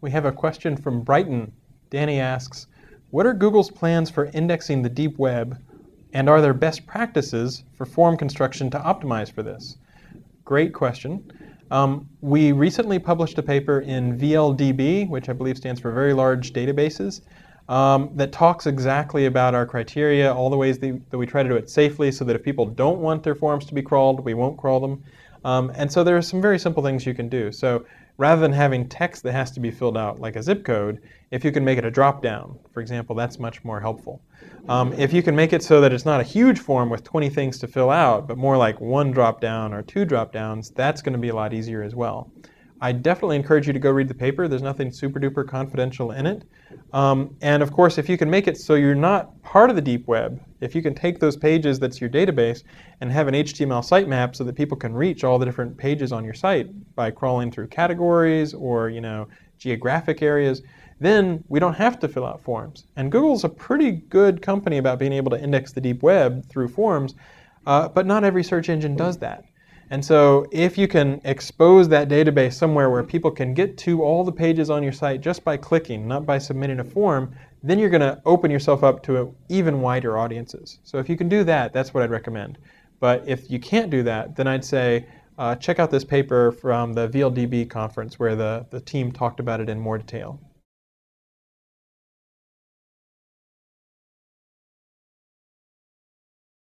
We have a question from Brighton. Danny asks, what are Google's plans for indexing the deep web, and are there best practices for form construction to optimize for this? Great question. Um, we recently published a paper in VLDB, which I believe stands for Very Large Databases, um, that talks exactly about our criteria, all the ways that, that we try to do it safely so that if people don't want their forms to be crawled, we won't crawl them. Um, and so there are some very simple things you can do. So rather than having text that has to be filled out like a zip code, if you can make it a drop down, for example, that's much more helpful. Um, if you can make it so that it's not a huge form with 20 things to fill out, but more like one drop down or two drop downs, that's going to be a lot easier as well. I definitely encourage you to go read the paper. There's nothing super duper confidential in it. Um, and of course, if you can make it so you're not part of the deep web, if you can take those pages that's your database and have an HTML sitemap so that people can reach all the different pages on your site by crawling through categories or you know geographic areas, then we don't have to fill out forms. And Google's a pretty good company about being able to index the deep web through forms, uh, but not every search engine does that. And so if you can expose that database somewhere where people can get to all the pages on your site just by clicking, not by submitting a form, then you're going to open yourself up to even wider audiences. So if you can do that, that's what I'd recommend. But if you can't do that, then I'd say uh, check out this paper from the VLDB conference where the, the team talked about it in more detail.